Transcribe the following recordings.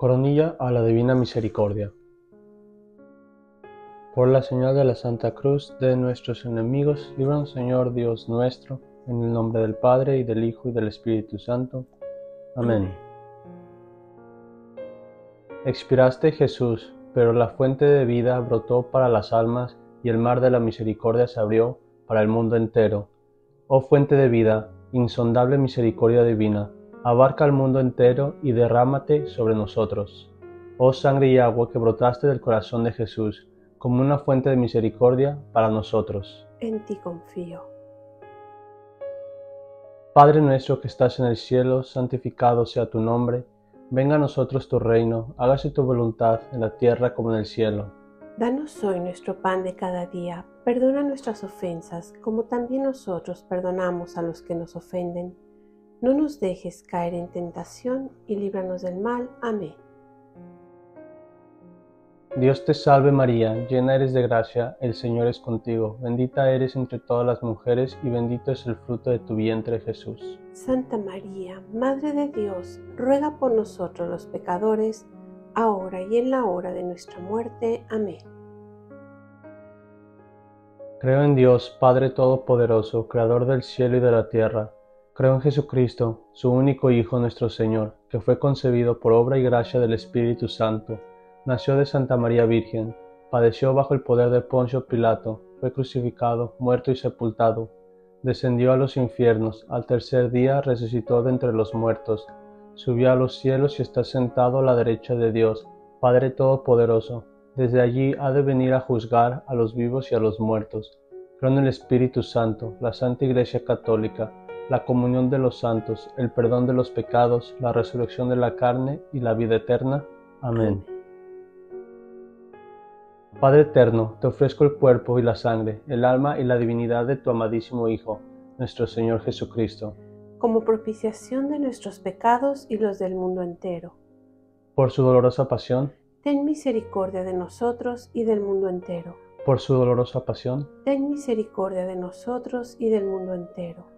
Coronilla a la Divina Misericordia. Por la señal de la Santa Cruz de nuestros enemigos, líbranos Señor Dios nuestro, en el nombre del Padre y del Hijo y del Espíritu Santo. Amén. Expiraste Jesús, pero la fuente de vida brotó para las almas y el mar de la misericordia se abrió para el mundo entero. Oh fuente de vida, insondable misericordia divina, abarca el mundo entero y derrámate sobre nosotros. Oh sangre y agua que brotaste del corazón de Jesús, como una fuente de misericordia para nosotros. En ti confío. Padre nuestro que estás en el cielo, santificado sea tu nombre, venga a nosotros tu reino, hágase tu voluntad en la tierra como en el cielo. Danos hoy nuestro pan de cada día, perdona nuestras ofensas, como también nosotros perdonamos a los que nos ofenden no nos dejes caer en tentación y líbranos del mal. Amén. Dios te salve María, llena eres de gracia, el Señor es contigo, bendita eres entre todas las mujeres y bendito es el fruto de tu vientre Jesús. Santa María, Madre de Dios, ruega por nosotros los pecadores, ahora y en la hora de nuestra muerte. Amén. Creo en Dios, Padre Todopoderoso, Creador del cielo y de la tierra Creo en Jesucristo, su único Hijo nuestro Señor, que fue concebido por obra y gracia del Espíritu Santo, nació de Santa María Virgen, padeció bajo el poder de Poncio Pilato, fue crucificado, muerto y sepultado, descendió a los infiernos, al tercer día resucitó de entre los muertos, subió a los cielos y está sentado a la derecha de Dios, Padre Todopoderoso, desde allí ha de venir a juzgar a los vivos y a los muertos. Creo en el Espíritu Santo, la Santa Iglesia Católica, la comunión de los santos, el perdón de los pecados, la resurrección de la carne y la vida eterna. Amén. Padre eterno, te ofrezco el cuerpo y la sangre, el alma y la divinidad de tu amadísimo Hijo, nuestro Señor Jesucristo, como propiciación de nuestros pecados y los del mundo entero. Por su dolorosa pasión, ten misericordia de nosotros y del mundo entero. Por su dolorosa pasión, ten misericordia de nosotros y del mundo entero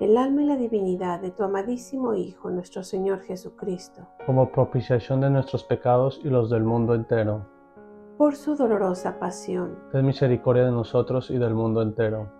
el alma y la divinidad de tu amadísimo Hijo, nuestro Señor Jesucristo, como propiciación de nuestros pecados y los del mundo entero. Por su dolorosa pasión, ten misericordia de nosotros y del mundo entero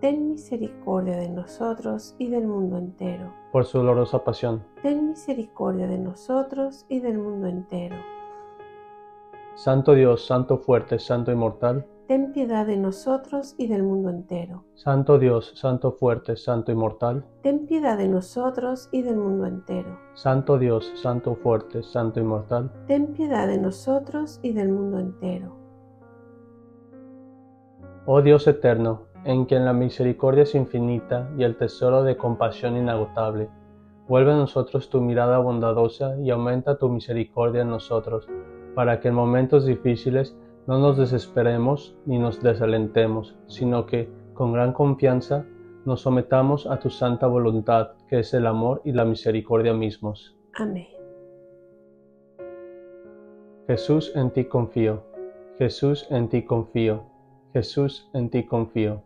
Ten misericordia de nosotros y del mundo entero. por su dolorosa pasión. Ten misericordia de nosotros y del mundo entero. Santo Dios, Santo fuerte, Santo inmortal, Ten piedad de nosotros y del mundo entero. Santo Dios, Santo fuerte, Santo inmortal, Ten piedad de nosotros y del mundo entero. Santo Dios, Santo fuerte, Santo inmortal, Ten piedad de nosotros y del mundo entero. Oh Dios eterno, en quien la misericordia es infinita y el tesoro de compasión inagotable, vuelve a nosotros tu mirada bondadosa y aumenta tu misericordia en nosotros, para que en momentos difíciles no nos desesperemos ni nos desalentemos, sino que, con gran confianza, nos sometamos a tu santa voluntad, que es el amor y la misericordia mismos. Amén. Jesús, en ti confío. Jesús, en ti confío. Jesús, en ti confío.